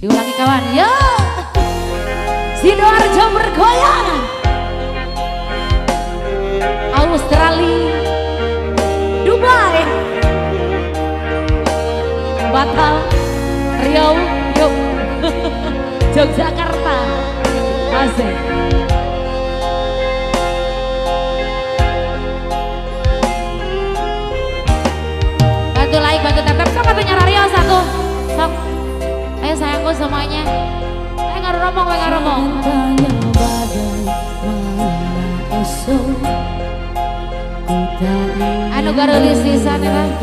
Lagi kawan, yo. Sidoarjo bergoyang. Australia, Dubai, Batam, Riau, Yogyakarta, Aceh. Ayo sayangku semuanya. Ayo ngaromong, ayo ngaromong. Tanya bagai malam esok. Anu garulis di sana, Pak.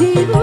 Deep.